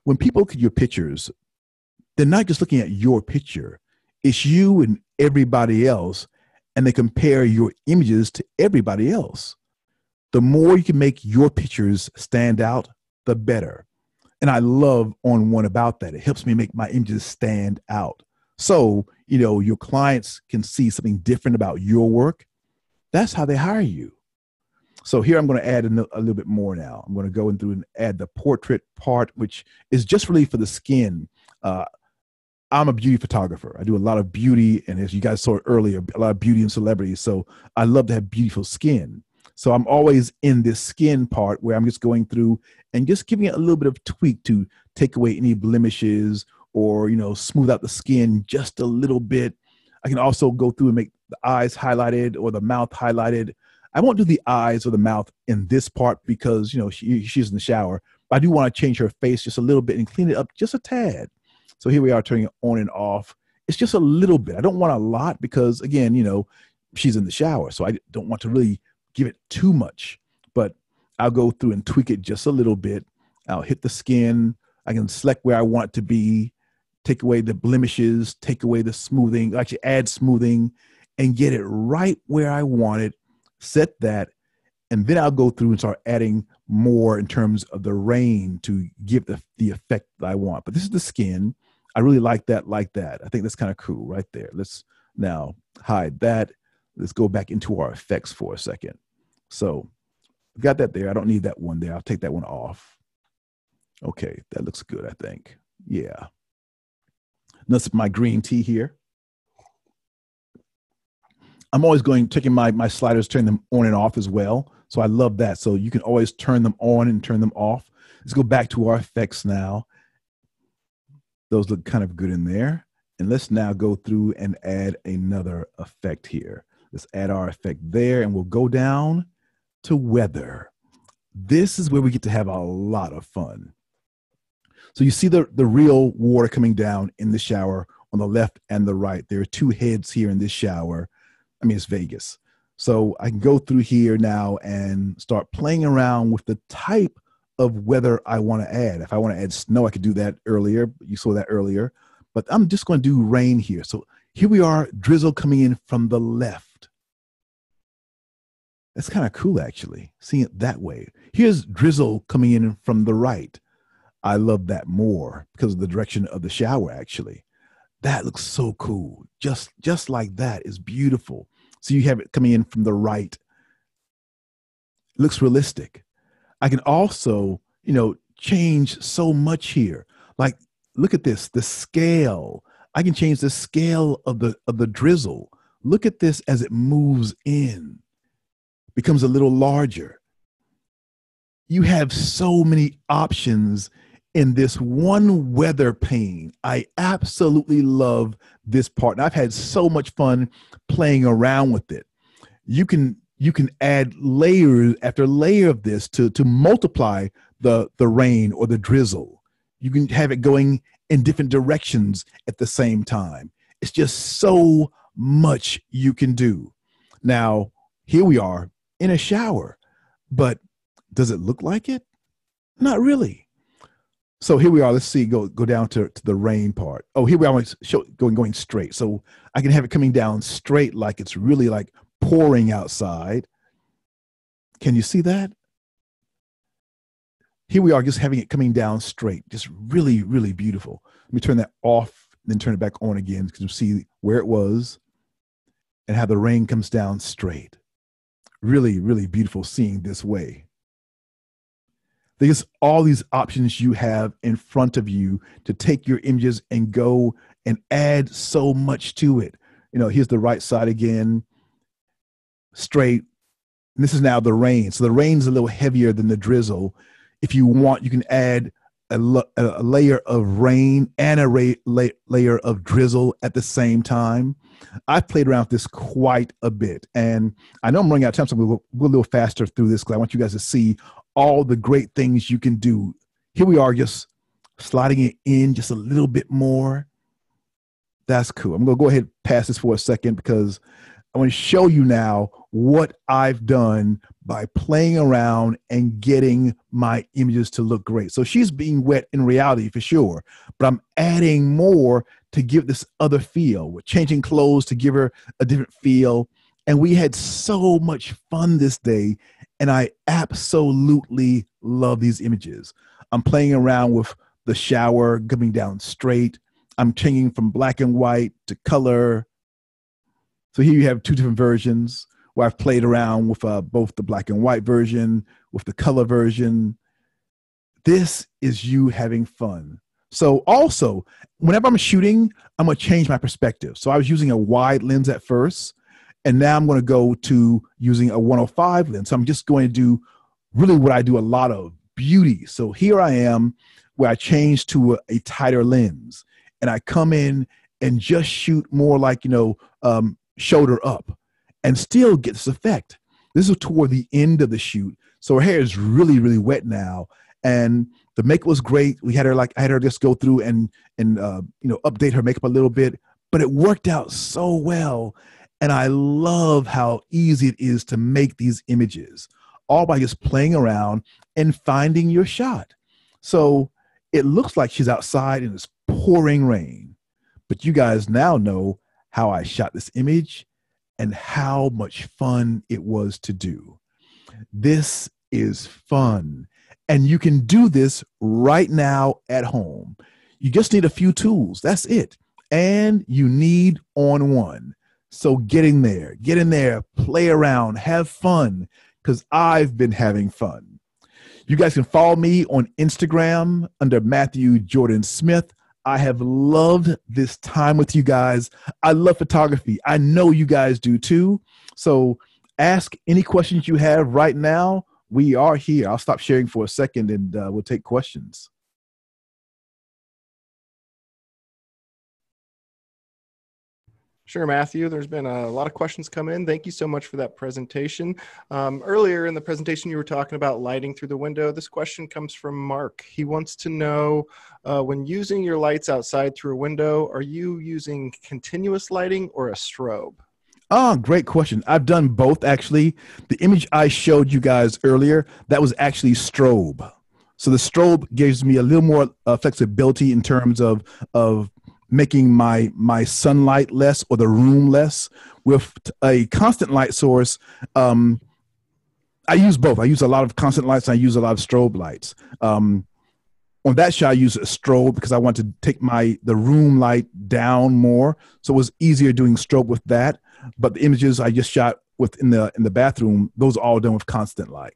When people look at your pictures, they're not just looking at your picture, it's you and everybody else, and they compare your images to everybody else. The more you can make your pictures stand out, the better. And I love ON1 about that. It helps me make my images stand out. So, you know, your clients can see something different about your work. That's how they hire you. So here I'm going to add a, a little bit more now. I'm going to go in through and add the portrait part, which is just really for the skin. Uh, I'm a beauty photographer. I do a lot of beauty, and as you guys saw earlier, a lot of beauty and celebrities. So I love to have beautiful skin. So I'm always in this skin part where I'm just going through and just giving it a little bit of tweak to take away any blemishes or you know smooth out the skin just a little bit. I can also go through and make the eyes highlighted or the mouth highlighted I won't do the eyes or the mouth in this part because you know she, she's in the shower. But I do want to change her face just a little bit and clean it up just a tad. So here we are turning it on and off. It's just a little bit. I don't want a lot because again, you know, she's in the shower, so I don't want to really give it too much. But I'll go through and tweak it just a little bit. I'll hit the skin. I can select where I want to be, take away the blemishes, take away the smoothing, actually add smoothing, and get it right where I want it set that, and then I'll go through and start adding more in terms of the rain to give the, the effect that I want. But this is the skin. I really like that, like that. I think that's kind of cool right there. Let's now hide that. Let's go back into our effects for a second. So got that there. I don't need that one there. I'll take that one off. Okay, that looks good, I think. Yeah. That's my green tea here. I'm always going taking my my sliders, turning them on and off as well. So I love that. So you can always turn them on and turn them off. Let's go back to our effects now. Those look kind of good in there. And let's now go through and add another effect here. Let's add our effect there and we'll go down to weather. This is where we get to have a lot of fun. So you see the, the real water coming down in the shower on the left and the right. There are two heads here in this shower. I mean, it's Vegas. So I can go through here now and start playing around with the type of weather I want to add. If I want to add snow, I could do that earlier. You saw that earlier. But I'm just going to do rain here. So here we are, drizzle coming in from the left. That's kind of cool, actually, seeing it that way. Here's drizzle coming in from the right. I love that more because of the direction of the shower, actually. That looks so cool. Just, just like that is beautiful. So you have it coming in from the right. Looks realistic. I can also, you know, change so much here. Like, look at this, the scale. I can change the scale of the of the drizzle. Look at this as it moves in, becomes a little larger. You have so many options in this one weather pane. I absolutely love this part. And I've had so much fun playing around with it. You can you can add layers after layer of this to to multiply the the rain or the drizzle. You can have it going in different directions at the same time. It's just so much you can do. Now, here we are in a shower, but does it look like it? Not really. So here we are. Let's see. Go go down to, to the rain part. Oh, here we are. Show, going going straight. So I can have it coming down straight, like it's really like pouring outside. Can you see that? Here we are, just having it coming down straight. Just really, really beautiful. Let me turn that off, then turn it back on again because you see where it was and how the rain comes down straight. Really, really beautiful seeing this way. There's all these options you have in front of you to take your images and go and add so much to it. You know, here's the right side again, straight. And this is now the rain. So the rain's a little heavier than the drizzle. If you want, you can add a, a layer of rain and a ra- la- layer of drizzle at the same time. I've played around with this quite a bit, and I know I'm running out of time, so we'll go, go a little faster through this because I want you guys to see all the great things you can do. Here we are, just sliding it in just a little bit more. That's cool. I'm going to go ahead and pass this for a second because I want to show you now what I've done by playing around and getting my images to look great. So she's being wet in reality for sure, but I'm adding more to give this other feel. We're changing clothes to give her a different feel. And we had so much fun this day and I absolutely love these images. I'm playing around with the shower coming down straight. I'm changing from black and white to color. So here you have two different versions where I've played around with uh, both the black and white version, with the color version. This is you having fun. So also, whenever I'm shooting, I'm gonna change my perspective. So I was using a wide lens at first, and now I'm going to go to using a 105 lens. So I'm just going to do really what I do a lot of beauty. So here I am where I change to a, a tighter lens and I come in and just shoot more like, you know, um, shoulder up and still get this effect. This is toward the end of the shoot. So her hair is really, really wet now. And the makeup was great. We had her like, I had her just go through and, and, uh, you know, update her makeup a little bit, but it worked out so well and I love how easy it is to make these images, all by just playing around and finding your shot. So it looks like she's outside and it's pouring rain. But you guys now know how I shot this image and how much fun it was to do. This is fun. And you can do this right now at home. You just need a few tools. That's it. And you need ON1. So get in there, get in there, play around, have fun, because I've been having fun. You guys can follow me on Instagram under Matthew Jordan Smith. I have loved this time with you guys. I love photography. I know you guys do too. So ask any questions you have right now. We are here. I'll stop sharing for a second and uh, we'll take questions. Sure, Matthew. There's been a lot of questions come in. Thank you so much for that presentation. Um, earlier in the presentation, you were talking about lighting through the window. This question comes from Mark. He wants to know uh, when using your lights outside through a window, are you using continuous lighting or a strobe? Oh, great question. I've done both actually. The image I showed you guys earlier, that was actually strobe. So the strobe gives me a little more uh, flexibility in terms of of making my my sunlight less or the room less with a constant light source um, i use both i use a lot of constant lights i use a lot of strobe lights um, on that shot i use a strobe because i want to take my the room light down more so it was easier doing strobe with that but the images i just shot with in the in the bathroom those are all done with constant light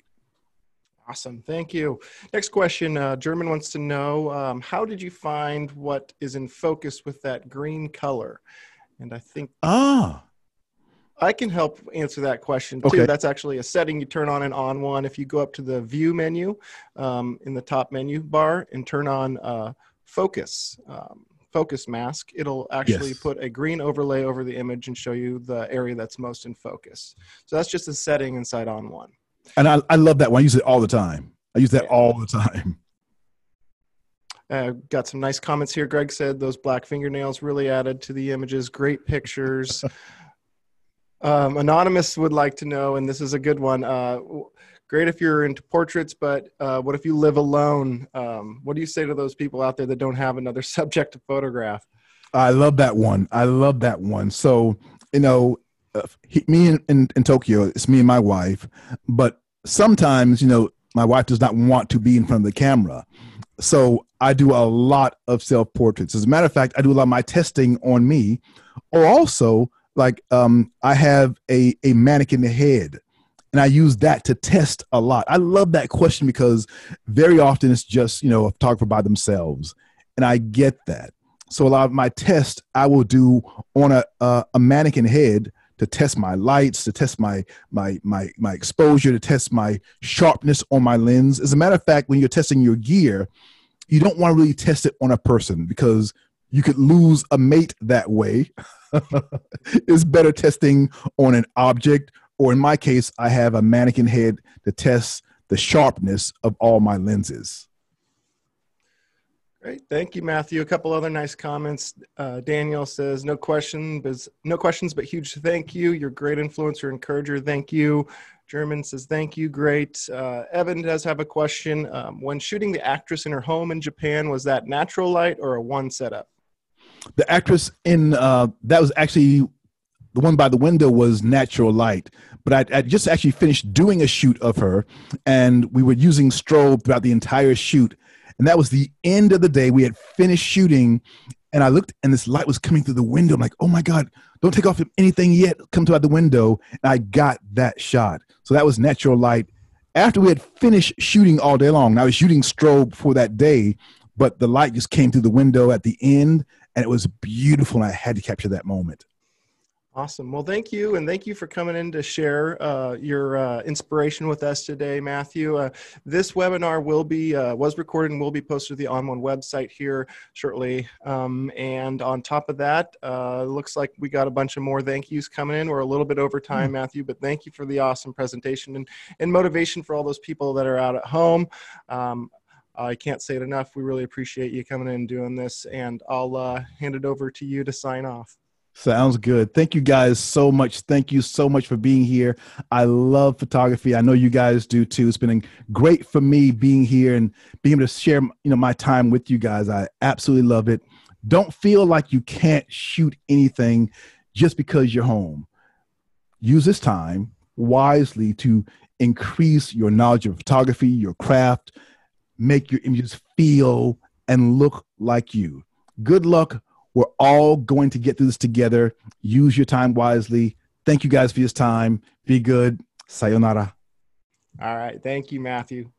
Awesome. Thank you. Next question. Uh, German wants to know um, how did you find what is in focus with that green color? And I think. Ah. I can help answer that question too. Okay. That's actually a setting you turn on and ON1. If you go up to the view menu um, in the top menu bar and turn on uh, focus, um, focus mask, it'll actually yes. put a green overlay over the image and show you the area that's most in focus. So that's just a setting inside ON1. And I, I love that one. I use it all the time. I use that all the time. Uh, got some nice comments here. Greg said those black fingernails really added to the images. Great pictures. um, Anonymous would like to know, and this is a good one. Uh, great if you're into portraits, but uh, what if you live alone? Um, what do you say to those people out there that don't have another subject to photograph? I love that one. I love that one. So, you know, uh, he, me in, in, in Tokyo, it's me and my wife, but sometimes, you know, my wife does not want to be in front of the camera. So I do a lot of self portraits. As a matter of fact, I do a lot of my testing on me, or also like um, I have a, a mannequin head and I use that to test a lot. I love that question because very often it's just, you know, a photographer by themselves. And I get that. So a lot of my tests I will do on a, a, a mannequin head to test my lights, to test my my my my exposure, to test my sharpness on my lens. As a matter of fact, when you're testing your gear, you don't want to really test it on a person because you could lose a mate that way. it's better testing on an object, or in my case, I have a mannequin head to test the sharpness of all my lenses. Great, thank you, Matthew. A couple other nice comments. Uh, Daniel says, "No question, but no questions, but huge thank you. You're a great influencer, encourager. Thank you." German says, "Thank you, great." Uh, Evan does have a question. Um, when shooting the actress in her home in Japan, was that natural light or a one setup? The actress in uh, that was actually the one by the window was natural light but I, I, just actually finished doing a shoot of her and we were using strobe throughout the entire shoot and that was the end of the day. We had finished shooting, and I looked, and this light was coming through the window. I'm like, oh my God, don't take off anything yet. Come to out the window. And I got that shot. So that was natural light. After we had finished shooting all day long, I was shooting strobe for that day, but the light just came through the window at the end, and it was beautiful. And I had to capture that moment. Awesome. Well, thank you, and thank you for coming in to share uh, your uh, inspiration with us today, Matthew. Uh, this webinar will be uh, was recorded and will be posted to the ON1 website here shortly. Um, and on top of that, uh, looks like we got a bunch of more thank yous coming in. We're a little bit over time, mm-hmm. Matthew, but thank you for the awesome presentation and and motivation for all those people that are out at home. Um, I can't say it enough. We really appreciate you coming in and doing this, and I'll uh, hand it over to you to sign off. Sounds good. Thank you guys so much. Thank you so much for being here. I love photography. I know you guys do too. It's been great for me being here and being able to share, you know, my time with you guys. I absolutely love it. Don't feel like you can't shoot anything just because you're home. Use this time wisely to increase your knowledge of photography, your craft, make your images feel and look like you. Good luck we're all going to get through this together. Use your time wisely. Thank you guys for your time. Be good. Sayonara. All right. Thank you, Matthew.